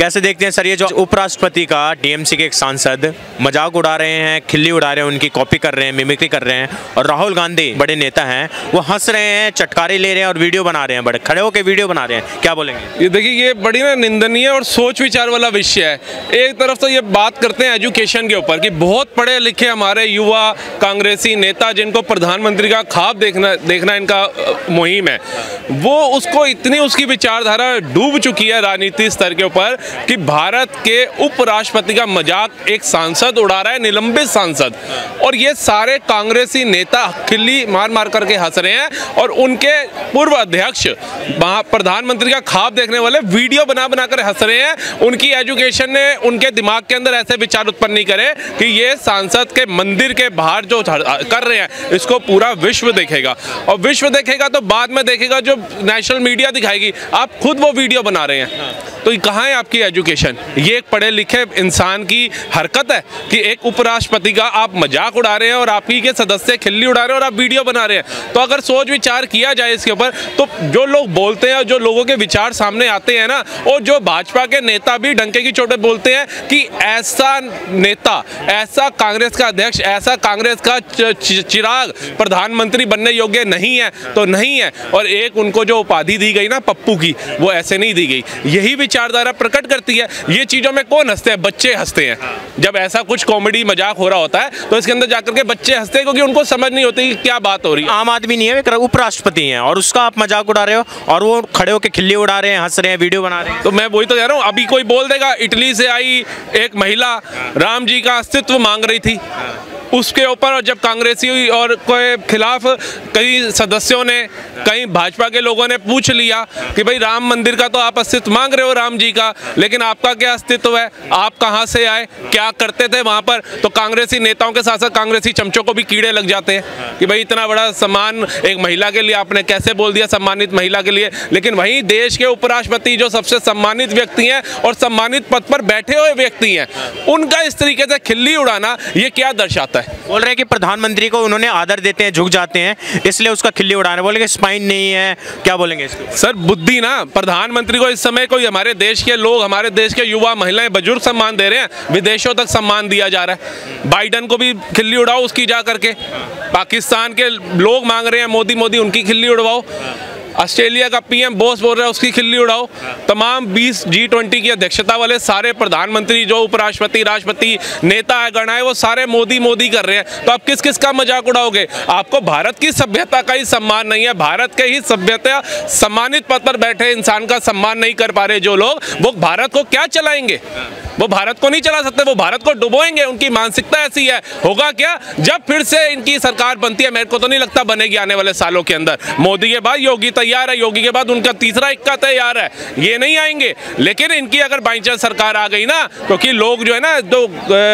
कैसे देखते हैं सर ये जो उपराष्ट्रपति का टीएमसी के एक सांसद मज़ाक उड़ा रहे हैं, खिल्ली उड़ा रहे हैं, उनकी कॉपी कर रहे हैं मिमिक्री कर रहे हैं और राहुल गांधी बड़े नेता हैं, वो हंस रहे हैं, चटकारे ले रहे हैं और वीडियो बना रहे हैं, बड़े खड़े होकर वीडियो बना रहे हैं, क्या बोलेंगे? ये देखिए, ये बड़ी ना निंदनीय और सोच विचार वाला विषय है। एक तरफ़ तो ये बात करते हैं एजुकेशन के ऊपर कि बहुत पढ़े लिखे हमारे युवा कांग्रेसी नेता जिनको प्रधानमंत्री का खाब देखना देखना इनका मुहिम है, वो उसको इतनी उसकी विचारधारा डूब चुकी है राजनीति स्तर के ऊपर कि भारत के उपराष्ट्रपति का मज़ाक एक सांसद उड़ा रहा है, निलंबित सांसद। और ये सारे कांग्रेसी नेता खिल्ली मार मार करके हंस रहे हैं और उनके पूर्व अध्यक्ष प्रधानमंत्री का खाब देखने वाले वीडियो बना बना कर हंस रहे हैं। उनकी एजुकेशन ने उनके दिमाग के अंदर ऐसे विचार उत्पन्न नहीं करे कि ये सांसद के मंदिर के बाहर जो कर रहे हैं, इसको पूरा विश्व देखेगा। और विश्व देखेगा तो बाद में देखेगा जो नेशनल मीडिया दिखाएगी। आप खुद वो वीडियो बना रहे हैं। तो कहाँ है आपकी एजुकेशन ये एक पढ़े लिखे इंसान की हरकत है कि एक उपराष्ट्रपति का आप मज़ाक उड़ा रहे हैं और आपकी के सदस्य खिल्ली उड़ा रहे हैं और आप वीडियो बना रहे हैं। तो अगर सोच विचार किया जाए इसके ऊपर तो जो लोग बोलते हैं जो लोगों के विचार सामने आते हैं ना, और जो भाजपा के नेता भी डंके की चोटे बोलते हैं कि ऐसा नेता, ऐसा कांग्रेस का अध्यक्ष, ऐसा कांग्रेस का चिराग प्रधानमंत्री बनने योग्य नहीं है तो नहीं है। और एक उनको जो उपाधि दी गई ना पप्पू की, वो ऐसे नहीं दी गई। यही विचारधारा प्रकट करती है। ये चीज़ों में कौन हँसते हैं? बच्चे हँसते हैं। जब ऐसा कुछ कॉमेडी मज़ाक हो रहा होता है तो इसके अंदर जाकर के बच्चे हँसते हैं क्योंकि उनको समझ नहीं होती कि क्या बात हो रही है। आम आदमी नहीं है उपराष्ट्रपति हैं और उसका आप मज़ाक उड़ा रहे हो और वो खड़े होकर खिल्ली उड़ा रहे हैं हंस रहे हैं वीडियो बना रहे हैं। तो मैं वही तो कह रहा हूँ अभी कोई बोल देगा इटली से आई एक महिला राम जी का अस्तित्व मांग रही थी। उसके ऊपर और जब कांग्रेसी और के खिलाफ कई सदस्यों ने, कई भाजपा के लोगों ने पूछ लिया कि भाई राम मंदिर का तो आप अस्तित्व मांग रहे हो राम जी का, लेकिन आपका क्या अस्तित्व है? आप कहाँ से आए? क्या करते थे वहाँ पर? तो कांग्रेसी नेताओं के साथ साथ कांग्रेसी चमचों को भी कीड़े लग जाते हैं कि भाई इतना बड़ा सम्मान एक महिला के लिए आपने कैसे बोल दिया सम्मानित महिला के लिए? लेकिन वहीं देश के उपराष्ट्रपति जो सबसे सम्मानित व्यक्ति हैं और सम्मानित पद पर बैठे हुए व्यक्ति हैं, उनका इस तरीके से खिल्ली उड़ाना ये क्या दर्शाता है? बोल रहे हैं कि प्रधानमंत्री को उन्होंने आदर देते हैं, झुक जाते हैं, इसलिए उसका खिल्ली उड़ा रहे हैं। बोलेंगे स्पाइन नहीं है, क्या बोलेंगे इसको? सर, बुद्धि ना, प्रधानमंत्री को इस समय कोई हमारे देश के लोग, हमारे देश के युवा, महिलाएँ बुज़ुर्ग सम्मान दे रहे हैं, विदेशों तक सम्मान दिया जा रहा है। बाइडन को भी खिल्ली उड़ाओ उसकी जा करके। पाकिस्तान के लोग मांग रहे हैं, मोदी मोदी, उनकी खिल्ली उड़वाओ। ऑस्ट्रेलिया का पीएम बोस बोल रहा है, उसकी खिल्ली उड़ाओ। तमाम 20 जी ट्वेंटी की अध्यक्षता वाले सारे प्रधानमंत्री, जो उपराष्ट्रपति, राष्ट्रपति, नेता है, गण है, वो सारे मोदी मोदी कर रहे हैं। तो आप किस किस का मज़ाक उड़ाओगे? आपको भारत की सभ्यता का ही सम्मान नहीं है। भारत के ही सभ्यता सम्मानित पद पर बैठे इंसान का सम्मान नहीं कर पा रहे जो लोग। वो भारत को क्या चलाएँगे? वो भारत को नहीं चला सकते, वो भारत को डुबोएँगे, उनकी मानसिकता ऐसी है। होगा क्या? जब फिर से इनकी सरकार बनती है, मेरे को तो नहीं लगता बनेगी आने वाले सालों के अंदर। मोदी के बाद योगी तैयार है, योगी के बाद उनका तीसरा इक्का तैयार है, ये नहीं आएँगे। लेकिन इनकी अगर बाई चांस सरकार आ गई ना, क्योंकि लोग जो है ना जो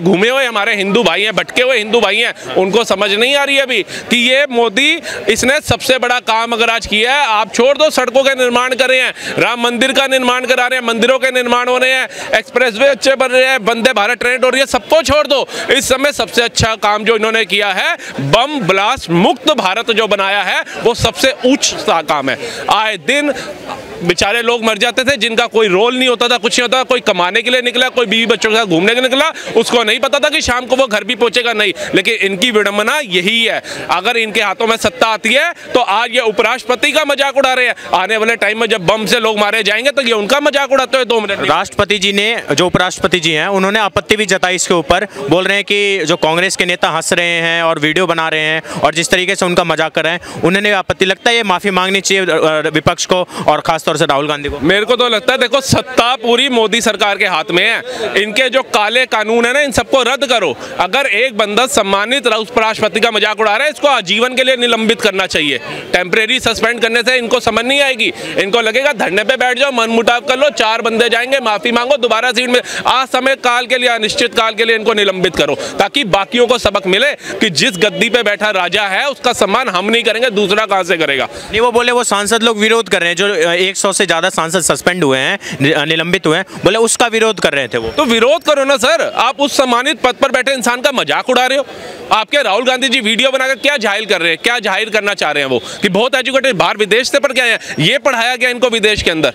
घूमे हुए हमारे हिंदू भाई हैं, भटके हुए हिंदू भाई हैं, उनको समझ नहीं आ रही है अभी कि ये मोदी इसने सबसे बड़ा काम अगर आज किया है, आप छोड़ दो, सड़कों का निर्माण कर रहे हैं, राम मंदिर का निर्माण करा रहे हैं, मंदिरों के निर्माण हो रहे हैं, एक्सप्रेसवे अच्छे बन रहे हैं। वंदे भारत ट्रेन हो रही है सबको छोड़ दो। इस समय सबसे अच्छा काम जो इन्होंने किया है, बम ब्लास्ट मुक्त भारत जो बनाया है, वो सबसे उच्च काम है। आए दिन बेचारे लोग मर जाते थे, जिनका कोई रोल नहीं होता था, कुछ नहीं होता कोई कमाने के लिए निकला, कोई बीवी बच्चों के साथ घूमने के निकला, उसको नहीं पता था कि शाम को वो घर भी पहुंचेगा नहीं। लेकिन इनकी विडंबना यही है। अगर इनके हाथों में सत्ता आती है तो आज ये उपराष्ट्रपति का मज़ाक उड़ा रहे हैं। आने वाले टाइम में जब बम से लोग मारे जाएँगे तो ये उनका मज़ाक उड़ाते हुए दो मिनट राष्ट्रपति जी ने, जो उपराष्ट्रपति जी हैं, उन्होंने आपत्ति भी जताई इसके ऊपर। बोल रहे हैं कि जो कांग्रेस के नेता हंस रहे हैं और वीडियो बना रहे हैं और जिस तरीके से उनका मज़ाक कर रहे हैं, उन्होंने आपत्ति, लगता है ये माफ़ी मांगनी चाहिए विपक्ष को और खासतौर से राहुल गांधी को। मेरे को तो लगता है देखो सत्ता पूरी मोदी सरकार के हाथ में है। इनके जो काले कानून है ना इन सबको रद्द करो। अगर एक बंदा सम्मानित उपराष्ट्रपति का मज़ाक उड़ा रहा है इसको आजीवन के लिए निलंबित करना चाहिए। टेम्परेरी सस्पेंड करने से इनको समझ नहीं आएगी। इनको लगेगा धरने पे बैठ जाओ मन मुटाव कर लो चार बंदे जाएँगे माफ़ी मांगो दोबारा सीट में आज समय काल के लिए अनिश्चित काल के लिए इनको निलंबित करो ताकि बाकियों को सबक मिले कि जिस गद्दी पे बैठा राजा है उसका सम्मान हम नहीं करेंगे दूसरा कहाँ से करेगा? नहीं वो बोले वो सांसद लोग विरोध कर रहे हैं जो एक सौ से ज़्यादा सांसद सस्पेंड हुए हैं निलंबित हुए हैं। बोले, उसका विरोध कर रहे थे वो। तो विरोध करो ना, सर। आप उस सम्मानित पद पर बैठे इंसान का मज़ाक उड़ा रहे हो। आपके राहुल गांधी जी वीडियो बनाकर क्या ज़ाहिर कर रहे हैं, क्या ज़ाहिर करना चाह रहे हैं वो? कि बहुत एजुकेटेड, बाहर विदेश से पर क्या है। ये पढ़ाया गया इनको विदेश के अंदर।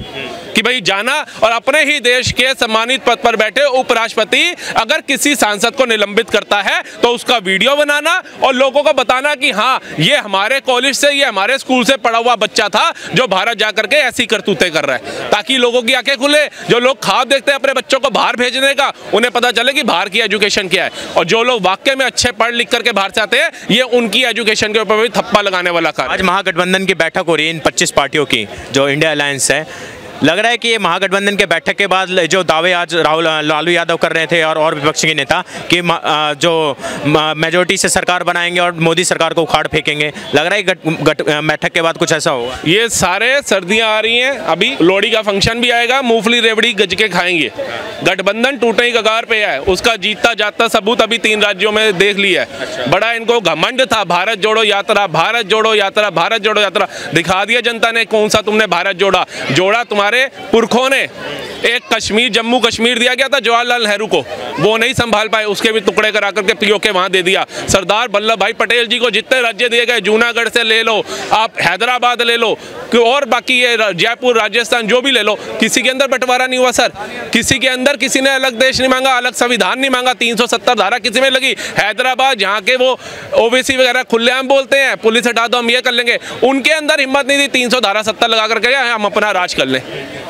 कि भाई जाना और अपने ही देश के सम्मानित पद पर बैठे उपराष्ट्रपति अगर किसी सांसद को निलंबित करता है तो उसका वीडियो बनाना और लोगों को बताना कि हाँ ये हमारे कॉलेज से, ये हमारे स्कूल से पढ़ा हुआ बच्चा था जो भारत जा करके ऐसी करतूतें कर रहा है। ताकि लोगों की आँखें खुले, जो लोग खाब देखते हैं अपने बच्चों को बाहर भेजने का, उन्हें पता चले कि बाहर की एजुकेशन क्या है। और जो लोग वाक्य में अच्छे पढ़ लिख करके बाहर से आते हैं, ये उनकी एजुकेशन के ऊपर भी थप्पा लगाने वाला कार्य आज महागठबंधन की बैठक हो रही है इन 25 पार्टियों की, जो इंडिया अलायंस है। लग रहा है कि ये महागठबंधन के बैठक के बाद जो दावे आज राहुल लालू यादव कर रहे थे और और विपक्ष के नेता कि जो मेजोरिटी से सरकार बनाएँगे और मोदी सरकार को उखाड़ फेंकेंगे। लग रहा है गठ, गठ, बैठक के बाद कुछ ऐसा होगा? ये सारे सर्दियाँ आ रही हैं। अभी लोहड़ी का फ़ंक्शन भी आएगा मूंगफली रेवड़ी गज के खाएँगे। गठबंधन टूटे ही कगार पे है। उसका जीतता जाता सबूत अभी तीन राज्यों में देख लिया है। बड़ा इनको घमंड था भारत जोड़ो यात्रा भारत जोड़ो यात्रा भारत जोड़ो यात्रा। दिखा दिया जनता ने कौन सा तुमने भारत जोड़ा? जोड़ा तुम्हारे पुरखों ने। एक कश्मीर, जम्मू कश्मीर दिया गया था, जवाहरलाल नेहरू को। वो नहीं संभाल पाए, उसके भी टुकड़े करा करके पीओ के वहाँ दे दिया। सरदार वल्लभ भाई पटेल जी को जितने राज्य दिए गए, जूनागढ़ से ले लो, आप हैदराबाद ले लो और बाकी ये जयपुर, राजस्थान, जो भी ले लो, किसी के अंदर बंटवारा नहीं हुआ, सर। किसी के अंदर किसी ने अलग देश नहीं मांगा, अलग संविधान नहीं मांगा 370 धारा किसी में लगी। हैदराबाद, जहाँ के वो ओबीसी वगैरह खुलेआम बोलते हैं, पुलिस हटा दो, हम ये कर लेंगे। उनके अंदर हिम्मत नहीं थी 300 धारा सत्तर लगा करके, हम अपना राज कर लें।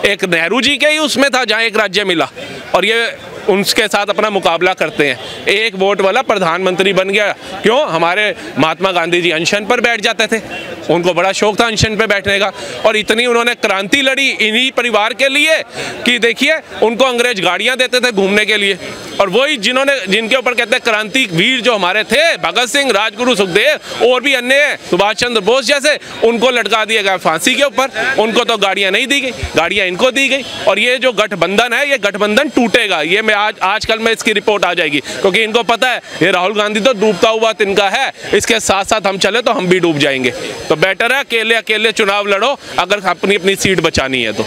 एक नेहरू जी के ही उसमें था जहाँ एक राज्य मिला। और ये उनके साथ अपना मुकाबला करते हैं। एक वोट वाला प्रधानमंत्री बन गया। क्यों? हमारे महात्मा गांधी जी अनशन पर बैठ जाते थे। उनको बड़ा शौक था अनशन पर बैठने का। और इतनी उन्होंने क्रांति लड़ी इन्हीं परिवार के लिए कि देखिए, उनको अंग्रेज़ गाड़ियाँ देते थे घूमने के लिए। और वही जिन्होंने, जिनके ऊपर कहते हैं क्रांति वीर जो हमारे थे, भगत सिंह, राजगुरु सुखदेव, और भी अन्य सुभाष चंद्र बोस जैसे, उनको लटका दिया गया फांसी के ऊपर। उनको तो गाड़ियाँ नहीं दी गई। गाड़ियाँ इनको दी गई। और ये जो गठबंधन है, ये गठबंधन टूटेगा। ये मैं आज आजकल में इसकी रिपोर्ट आ जाएगी। क्योंकि इनको पता है ये राहुल गांधी तो डूबता हुआ तिनका है इसके साथ साथ हम चले तो हम भी डूब जाएँगे। तो बेटर है अकेले अकेले चुनाव लड़ो अगर अपनी अपनी सीट बचानी है तो।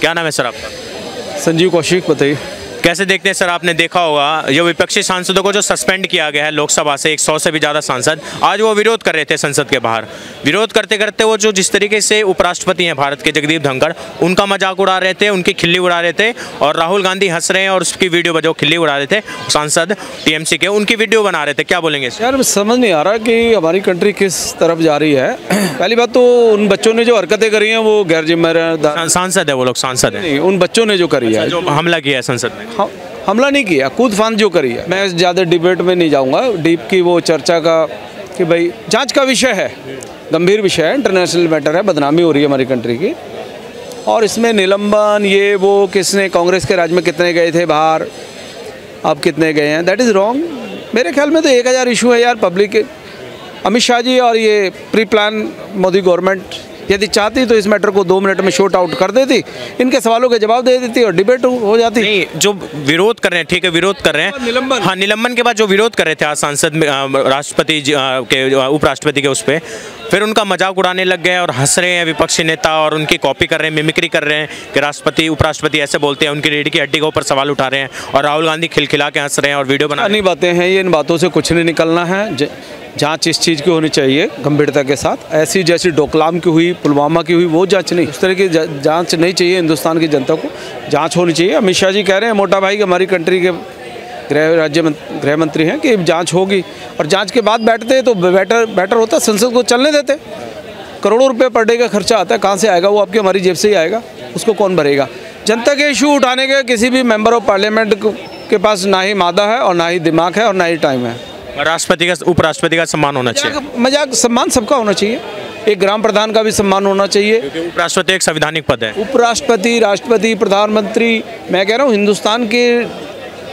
क्या नाम है सर आपका? संजीव कौशिक बताइए। कैसे देखते हैं सर? आपने देखा होगा जो विपक्षी सांसदों को जो सस्पेंड किया गया है लोकसभा से 100 से भी ज़्यादा सांसद आज वो विरोध कर रहे थे संसद के बाहर। विरोध करते करते वो जो जिस तरीके से उपराष्ट्रपति हैं भारत के जगदीप धनखड़ उनका मज़ाक उड़ा रहे थे उनकी खिल्ली उड़ा रहे थे और राहुल गांधी हंस रहे हैं और उसकी वीडियो जो खिल्ली उड़ा रहे थे सांसद टीएमसी के उनकी वीडियो बना रहे थे। क्या बोलेंगे यार समझ नहीं आ रहा कि हमारी कंट्री किस तरफ़ जा रही है। पहली बात तो उन बच्चों ने जो हरकतें करी हैं वो गैर जिम्मेदार सांसद है वो लोग सांसद है। उन बच्चों ने जो करी है। जो हमला किया है संसद में हमला नहीं किया कूद फांद जो करी है। मैं ज़्यादा डिबेट में नहीं जाऊँगा। डीप की वो चर्चा का कि भाई, जाँच का विषय है। गंभीर विषय है इंटरनेशनल मैटर है, बदनामी हो रही है हमारी कंट्री की। और इसमें निलंबन, ये, वो, किसने, कांग्रेस के राज में कितने गए थे बाहर, अब कितने गए हैं दैट इज़ रॉन्ग मेरे ख्याल में तो एक हज़ार इशू है यार पब्लिक अमित शाह जी और ये प्री प्लान मोदी गवर्नमेंट यदि चाहती तो इस मैटर को दो मिनट में शॉर्ट आउट कर देती इनके सवालों के जवाब दे देती और डिबेट हो जाती नहीं जो विरोध कर रहे हैं ठीक है विरोध कर रहे हैं निलंबन। हाँ निलंबन के बाद जो विरोध कर रहे थे आज सांसद में, राष्ट्रपति के उपराष्ट्रपति के उस पर फिर उनका मज़ाक उड़ाने लग गए और हंस रहे हैं विपक्षी नेता और उनकी कॉपी कर रहे हैं मिमिक्री कर रहे हैं कि राष्ट्रपति उपराष्ट्रपति ऐसे बोलते हैं उनकी रीढ़ की हड्डी के ऊपर सवाल उठा रहे हैं और राहुल गांधी खिलखिला के हंस रहे हैं और वीडियो बना अन्य बातें हैं ये इन बातों से कुछ नहीं निकलना है जाँच इस चीज़ की होनी चाहिए गंभीरता के साथ। ऐसी जैसी डोकलाम की हुई पुलवामा की हुई वो जाँच नहीं उस तरह की जाँच नहीं चाहिए हिंदुस्तान की जनता को जाँच होनी चाहिए। अमित शाह जी कह रहे हैं मोटा भाई कि हमारी कंट्री के गृह राज्य गृह मंत्री हैं कि जाँच होगी। और जाँच के बाद बैठते तो बेटर बेटर होता संसद को चलने देते करोड़ों रुपए पर डे का खर्चा आता है कहाँ से आएगा वो? आपकी हमारी जेब से ही आएगा। उसको कौन भरेगा? जनता के इशू उठाने के किसी भी मेंबर ऑफ़ पार्लियामेंट के पास ना ही मादा है और ना ही दिमाग है और ना ही टाइम है। राष्ट्रपति का उपराष्ट्रपति का सम्मान होना चाहिए। मज़ाक सम्मान सबका होना चाहिए। एक ग्राम प्रधान का भी सम्मान होना चाहिए। उपराष्ट्रपति एक संवैधानिक पद है। उपराष्ट्रपति राष्ट्रपति प्रधानमंत्री मैं कह रहा हूँ हिंदुस्तान के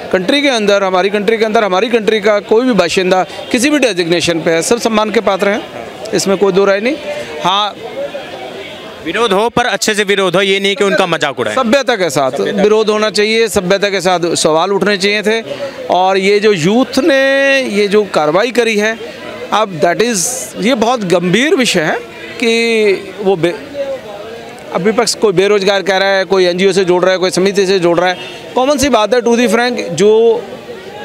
कंट्री के अंदर हमारी कंट्री के अंदर हमारी कंट्री का कोई भी बाशिंदा किसी भी डेजिग्नेशन पे है सब सम्मान के पात्र हैं। इसमें कोई दो राय नहीं। हाँ। विरोध हो पर अच्छे से विरोध हो ये नहीं कि उनका मज़ाक उड़ाए। सभ्यता के साथ विरोध होना चाहिए सभ्यता के साथ सवाल उठने चाहिए थे। और ये जो यूथ ने ये जो कार्रवाई करी है अब दैट इज़ ये बहुत गंभीर विषय है कि वो अब विपक्ष कोई बेरोजगार कह रहा है, कोई एनजीओ से जोड़ रहा है, कोई समिति से जोड़ रहा है। कॉमन सी बात है, टू दी फ्रैंक, जो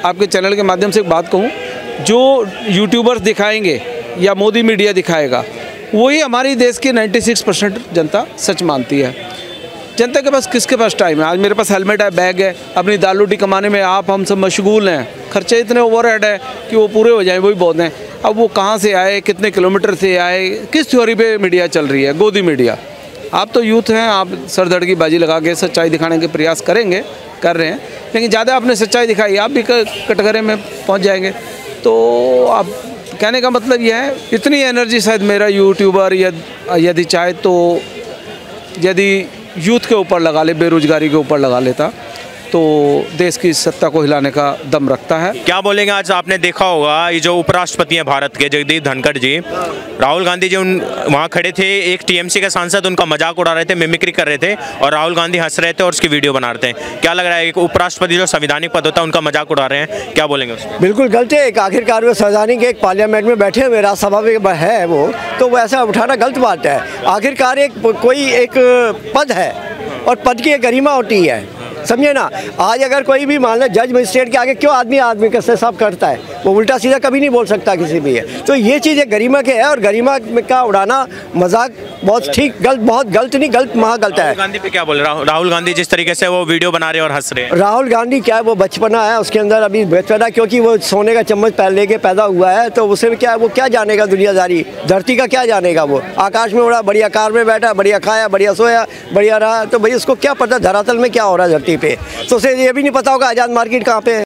आपके चैनल के माध्यम से एक बात कहूँ, जो यूट्यूबर्स दिखाएँगे या मोदी मीडिया दिखाएगा, वही हमारी देश की 96 परसेंट जनता सच मानती है। जनता के पास किसके पास टाइम है? आज मेरे पास हेलमेट है बैग है, अपनी दाल रोटी कमाने में आप, हम सब मशगूल हैं। खर्चे इतने ओवर हेड है कि वो पूरे हो जाए, वही बहुत हैं। अब वो कहाँ से आए, कितने किलोमीटर से आए, किस थ्योरी पे मीडिया चल रही है? गोदी मीडिया आप तो यूथ हैं, आप सरदर्द की बाजी लगा के सच्चाई दिखाने के प्रयास करेंगे, कर रहे हैं। लेकिन ज़्यादा आपने सच्चाई दिखाई, आप भी कटघरे में पहुँच जाएँगे। तो आप, कहने का मतलब यह है, इतनी एनर्जी शायद मेरा यूट्यूबर यदि चाहे तो यदि यूथ के ऊपर लगा ले, बेरोजगारी के ऊपर लगा लेता। तो देश की सत्ता को हिलाने का दम रखता है। क्या बोलेंगे? आज आपने देखा होगा ये जो उपराष्ट्रपति हैं भारत के जगदीप धनखड़ जी राहुल गांधी जी उन वहाँ खड़े थे एक टीएमसी के सांसद उनका मज़ाक उड़ा रहे थे मिमिक्री कर रहे थे और राहुल गांधी हंस रहे थे और उसकी वीडियो बना रहे थे। क्या लग रहा है एक उपराष्ट्रपति जो संविधानिक पद होता है उनका मज़ाक उड़ा रहे हैं? क्या बोलेंगे उस बिल्कुल गलत है। एक आखिरकार वो संवैधानिक एक पार्लियामेंट में बैठे हुए राज्यसभा में है वो तो वो ऐसा उठाना गलत बात है। आखिरकार एक कोई एक पद है और पद की एक गरिमा होती है। समझे ना? आज अगर कोई भी मान लो जज मजिस्ट्रेट के आगे क्यों आदमी आदमी का सब करता है? वो उल्टा सीधा कभी नहीं बोल सकता किसी भी है। तो ये चीज़ एक गरिमा के है और गरिमा का उड़ाना मज़ाक बहुत ठीक गलत बहुत गलत नहीं गलत महा गलत है। राहुल गांधी पे क्या बोल रहे हैं? राहुल गांधी जिस तरीके से वो वीडियो बना रहे और हंस रहे हैं। राहुल गांधी क्या है? वो बचपना है उसके अंदर अभी बचपना क्योंकि वो सोने का चम्मच पहले लेके पैदा हुआ है तो उसे क्या है वो क्या जानेगा दुनियादारी? धरती का क्या जानेगा वो? आकाश में उड़ा बढ़िया कार में बैठा बढ़िया खाया बढ़िया सोया बढ़िया रहा तो भाई उसको क्या पता धरातल में क्या हो रहा है धरती पे। तो उसे ये भी नहीं पता होगा आज़ाद मार्केट कहाँ पे है।